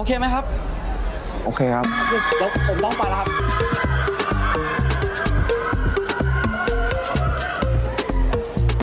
โอเคไหมครับ โอเคครับ แล้วผมต้องไปแล้วครับ